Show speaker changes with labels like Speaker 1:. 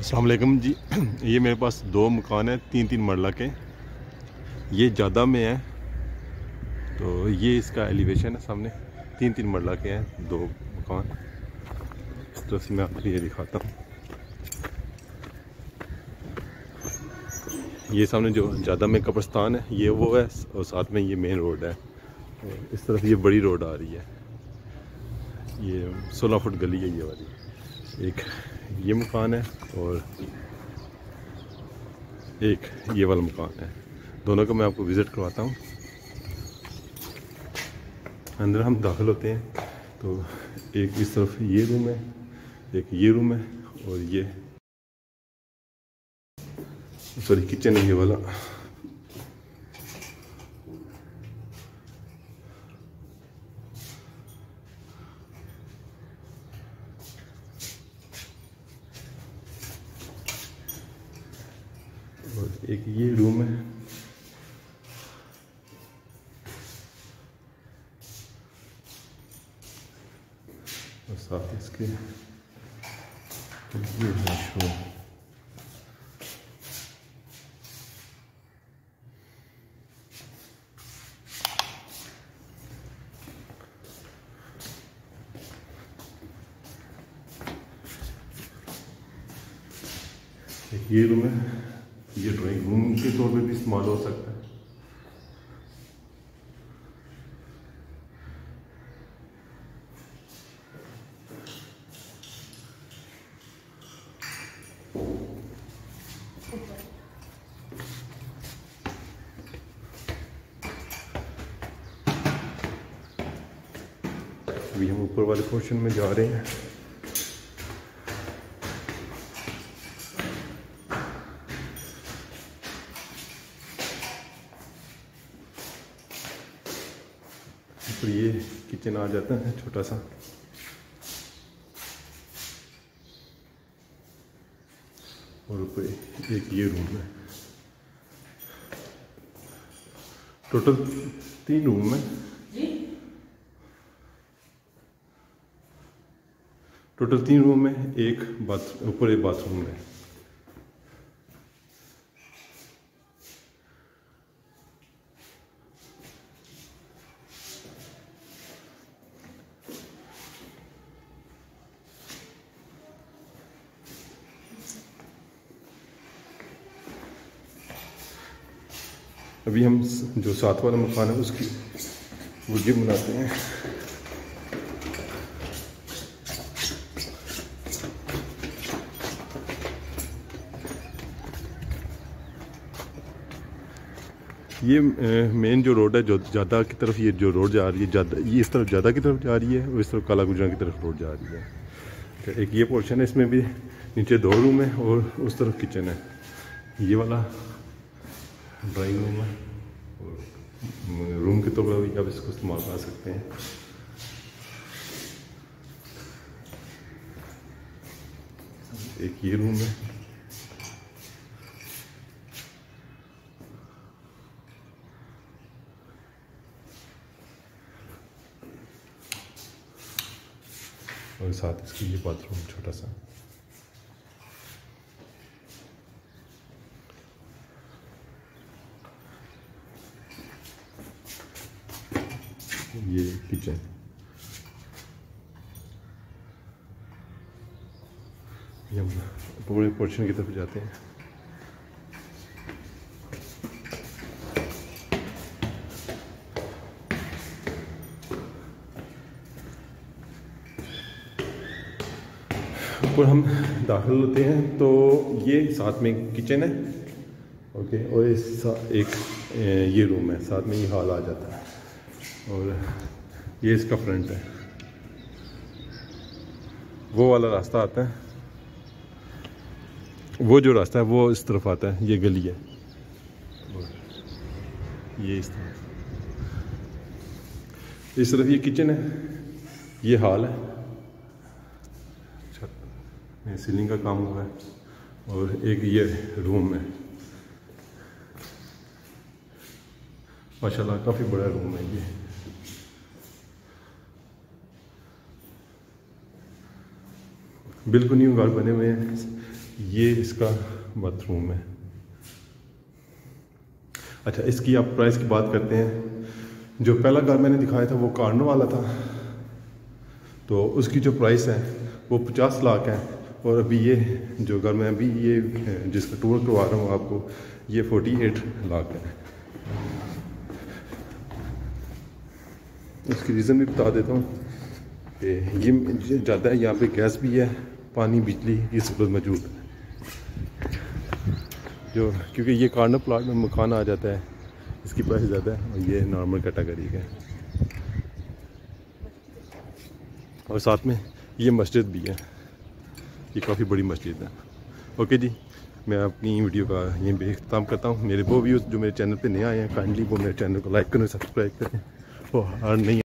Speaker 1: असलम जी। ये मेरे पास दो मकान हैं तीन तीन मरला के। ये ज़्यादा में है तो ये इसका एलिवेशन है सामने। तीन तीन मरला के हैं, दो मकान। इस तरह से मैं आपको ये दिखाता हूँ। ये सामने जो ज़्यादा में कब्रस्तान है, ये वो है, और साथ में ये मेन रोड है। और इस तरफ़ ये बड़ी रोड आ रही है। ये 16 फुट गली है ये वाली। एक ये मकान है और एक ये वाला मकान है। दोनों का मैं आपको विज़िट करवाता हूँ। अंदर हम दाखिल होते हैं तो एक इस तरफ़ ये रूम है, एक ये रूम है और ये सॉरी किचन है ये वाला और एक ये रूम है। और साथ इसके ये एक ये रूम है। ये ड्राइंग रूम के तौर पे भी इस्तेमाल हो सकता है। अभी हम ऊपर वाले पोर्शन में जा रहे हैं। तो ये किचन आ जाता है छोटा सा। और ऊपर एक ये रूम है। टोटल तीन रूम है। टोटल तीन रूम है एक बाथ ऊपर एक बाथरूम है। अभी हम जो साथ वाला मकान है, उसकी बुर्जी बनाते हैं। ये मेन जो रोड है, जो ज़्यादा की तरफ़ ये जो रोड जा रही है, ज़्यादा, ये इस तरफ़ ज़्यादा की तरफ़ जा रही है, और इस तरफ़ काला गुजरा की तरफ़ रोड जा रही है। तो एक ये पोर्शन है, इसमें भी नीचे दो रूम है, और उस तरफ़ किचन है। ये वाला ड्राइंग रूम है और रूम के तौर पर भी आप इसको इस्तेमाल कर सकते हैं। एक ये रूम है। और साथ इसकी ये बाथरूम छोटा सा। ये किचन पूरे पोर्शन की तरफ़ जाते हैं। ऊपर हम दाखिल होते हैं तो ये साथ में किचन है ओके और इस एक ये रूम है, साथ में ये हॉल आ जाता है। और ये इसका फ्रंट है। वो वाला रास्ता आता है। वो जो रास्ता है, वो इस तरफ़ आता है, ये गली है। ये इस तरफ़। इस तरफ़ ये किचन है, ये हॉल है। सीलिंग का काम हुआ है। और एक ये रूम है। माशाल्लाह, काफ़ी बड़ा रूम है ये। बिल्कुल न्यू घर बने हुए हैं। ये इसका बाथरूम है। अच्छा इसकी आप प्राइस की बात करते हैं। जो पहला घर मैंने दिखाया था, वो कार्नो वाला था। तो उसकी जो प्राइस है, वो पचास लाख है। और अभी ये जो घर मैं अभी ये जिसका टूर करवा रहा हूँ आपको, ये फोर्टी एट लाख है। उसकी रीज़न भी बता देता हूँ। ये ज़्यादा है, यहाँ पे गैस भी है। पानी, बिजली की सहूलत मौजूद है। जो, क्योंकि ये कार्नर प्लाट में मकान आ जाता है, इसकी प्राइस ज़्यादा है और ये नॉर्मल कैटेगरी है। और साथ में ये मस्जिद भी है। ये काफ़ी बड़ी मस्जिद है। ओके जी, मैं अपनी वीडियो का यहीं पे अख्ताम करता हूँ। मेरे वो व्यूज़ जो मेरे चैनल पे नए आए हैं काइंडली वो मेरे चैनल को लाइक करें सब्सक्राइब करें। और नहीं